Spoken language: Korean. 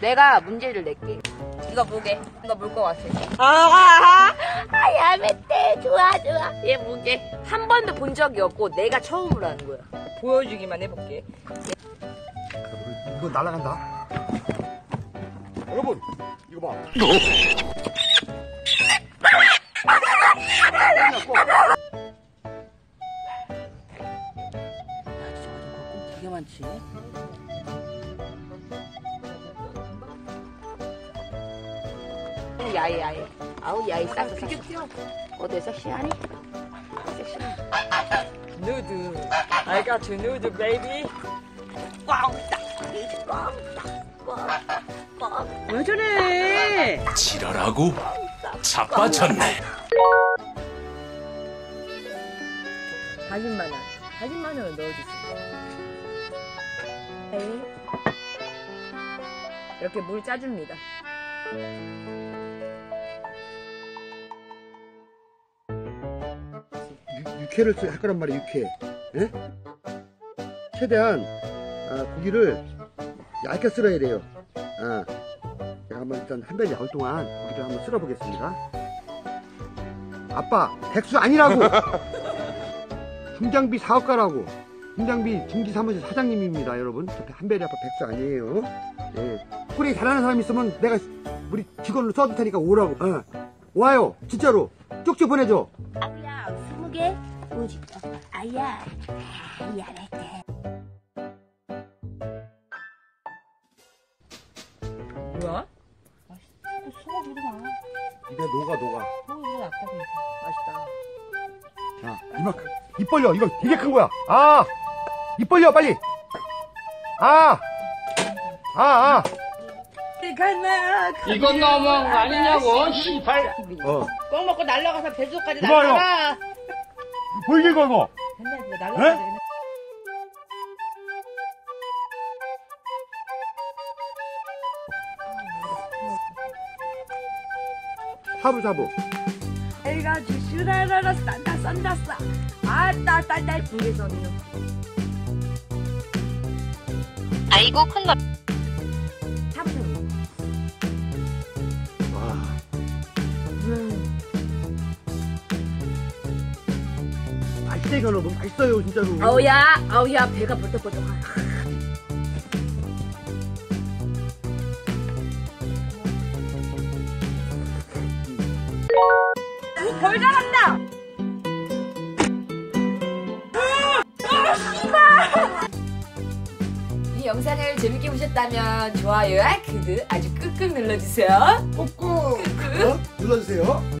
내가 문제를 낼게. 이거 무게. 이거 물 것 같아. 아, 아, 야매떼. 좋아, 좋아. 얘 무게. 한 번도 본 적이 없고 내가 처음으로 하는 거야. 보여주기만 해볼게. 이거 날아간다. 여러분, 이거 봐. 되게 많지. 야이 야이. 아우 야이 쌌어 쌌어. 어때 섹시하니? 섹시해. 누드. I got you nude, baby. 왜 저래? 지랄하고 자빠졌네. 40만 원. 40만 원을 넣어주세요. 에이. 이렇게 물 짜줍니다. 육- 육회를 써- 할 거란 말이야, 육회. 예? 최대한 아, 고기를 얇게 썰어야 돼요. 아, 제가 한번 일단 한별 야울 동안 고기를 한번 썰어 보겠습니다. 아빠, 백수 아니라고! 중장비 사업가라고. 중장비 중기사무실 사장님입니다, 여러분. 저 한별이 아빠 백수 아니에요. 예. 꿀이 잘하는 사람 있으면 내가 우리 직원으로 써줄 테니까 오라고. 어. 와요, 진짜로. 쪽지 보내줘. 아우야 스무 개. 오지. 아야. 야래떼. 뭐야? 소가 부르마. 입에 녹아, 녹아. 소가 낫다고 맛있다. 자, 이만큼. 입 벌려. 이거 되게 큰 거야. 아! 입 벌려, 빨리! 아! 아, 아! 이건 너무한 거 아니냐고, 씨발. 어. 껌 먹고 날라가서 뱃속까지 그거요. 날라가. 보이게 이거, 이거. 근데 날라가야 에? 되겠네. 샤브샤브. 애가 주슈라라라 싼다 싼다 싸. 아따 딸딸 두개선이요. 아이고 큰 거 이거 너무 맛있어요, 진짜로. 아우야 아우야 배가 벌떡벌떡. 벌 잘한다. 이 영상을 재밌게 보셨다면 좋아요와 구독 아주 꾹꾹 눌러주세요. 꾹꾹. 어? 눌러주세요.